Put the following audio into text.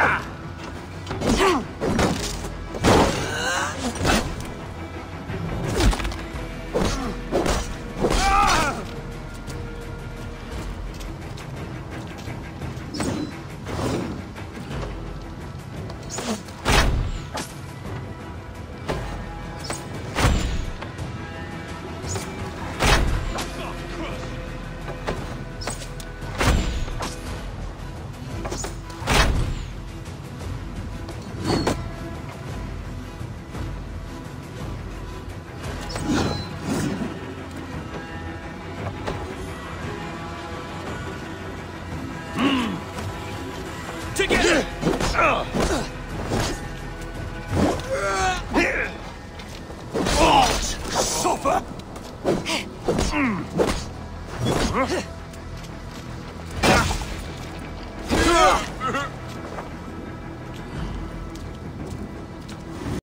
Oh. Suffer! Hmm.